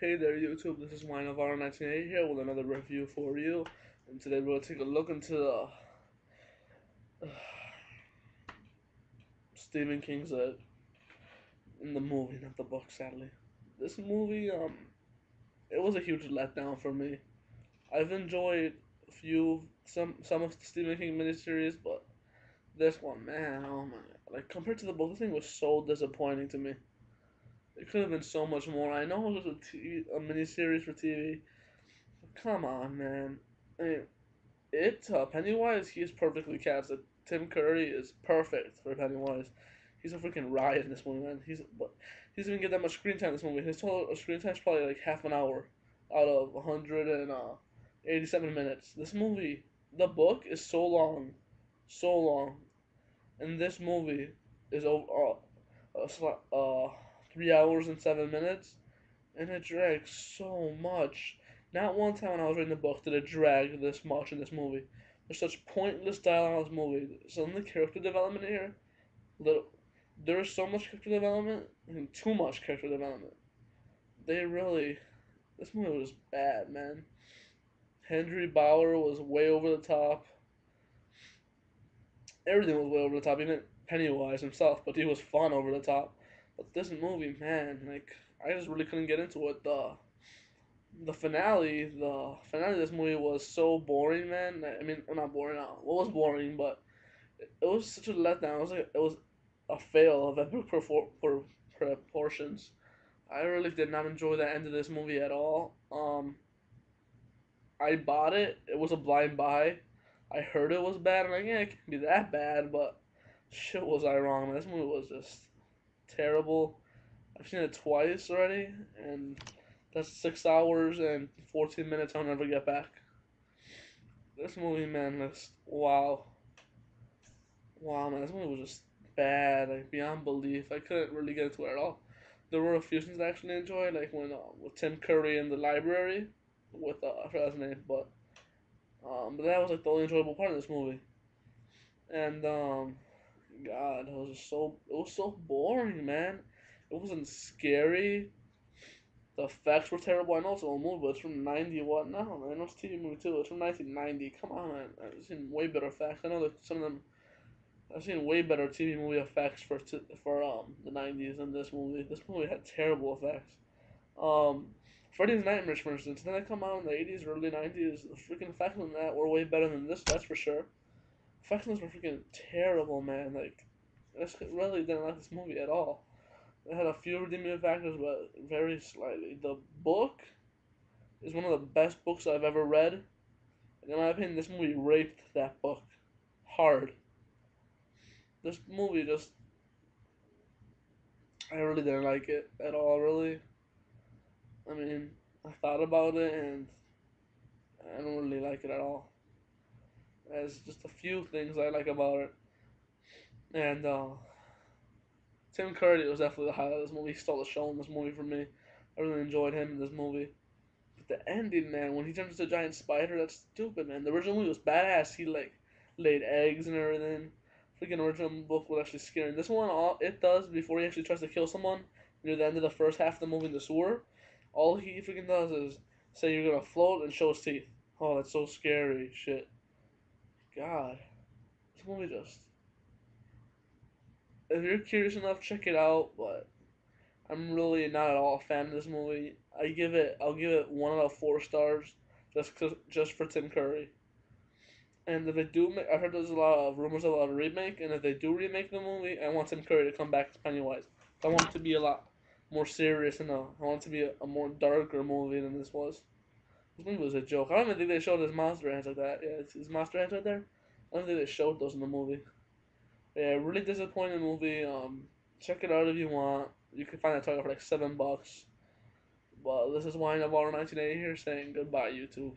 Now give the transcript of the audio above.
Hey there, YouTube. This is YNavarro1980 here with another review for you. And today we're going to take a look into the Stephen King's uh, in the movie, not the book, sadly. This movie, um, it was a huge letdown for me. I've enjoyed a few some some of the Stephen King miniseries, but this one, man, oh my, like compared to the book, this thing was so disappointing to me. It could have been so much more. I know it was a, TV, a miniseries for TV. Come on, man. I mean, it uh, Pennywise, he's perfectly casted. Tim Curry is perfect for Pennywise. He's a freaking riot in this movie, man. He's he doesn't even get that much screen time in this movie. His total screen time is probably like half an hour out of 187 minutes. This movie, the book is so long, so long, and this movie is over uh, uh, three hours and seven minutes, and it drags so much. Not one time when I was reading the book did it drag this much in this movie. There's such pointless dialogue in this movie. Some of the character development here, little, there is so much character development and too much character development. They really, this movie was bad, man. Henry Bowers was way over the top. Everything was way over the top. Even Pennywise himself, but he was fun over the top. But this movie, man, like I just really couldn't get into it. The the finale, the finale of this movie was so boring, man. I mean, not boring. Now, well, was boring, but it, it was such a letdown. It was like it was a fail of epic proportions. I really did not enjoy the end of this movie at all. Um, I bought it. It was a blind buy. I heard it was bad. And I'm like, yeah, it can't be that bad, but shit was I wrong. This movie was just terrible. I've seen it twice already, and that's six hours and 14 minutes I'll never get back. This movie, man, this wow. Wow, man, this movie was just bad, like beyond belief. I couldn't really get into it at all. There were a few things I actually enjoyed, like when uh, with Tim Curry in the library, with uh, I forgot his name, but um, but that was like the only enjoyable part of this movie. And um, God, it was so it was so boring, man. It wasn't scary. The effects were terrible. I know it's an old movie, but it's from ninety what? No, man, it's a TV movie too. It's from nineteen ninety. Come on, man. I've seen way better effects. I know that some of them. I've seen way better TV movie effects for t- for um the nineties than this movie. This movie had terrible effects. Um, Freddy's Nightmares, for instance, didn't that come out in the eighties, early nineties? The freaking effects on that were way better than this. That's for sure. Effects were freaking terrible, man. Like, I really didn't like this movie at all. It had a few redeeming factors, but very slightly. The book is one of the best books I've ever read. And in my opinion, this movie raped that book hard. This movie just. I really didn't like it at all, really. I mean, I thought about it and I don't really like it at all. There's just a few things I like about it. And uh, Tim Curry was definitely the highlight of this movie. He stole the show in this movie for me. I really enjoyed him in this movie. But the ending, man, when he turns into a giant spider, that's stupid, man. The original movie was badass. He like laid eggs and everything. Freaking original book was actually scary. This one, all it does before he actually tries to kill someone near the end of the first half of the movie in the sewer, all he freaking does is say you're gonna float and show his teeth. Oh, that's so scary. Shit. God. This movie just. If you're curious enough, check it out, but I'm really not at all a fan of this movie. I give it, I'll give it one out of four stars, just cause, just for Tim Curry. And if they do, make, I've heard there's a lot of rumors about a remake, and if they do remake the movie, I want Tim Curry to come back as Pennywise. I want it to be a lot more serious and I want it to be a, a, more darker movie than this was. This movie was a joke. I don't even think they showed his monster hands like that. Yeah, his monster hands right there. I don't think they showed those in the movie. Yeah, really disappointing movie. Um, check it out if you want. You can find that title for like seven bucks. But this is YNavarro 1980 here saying goodbye, YouTube.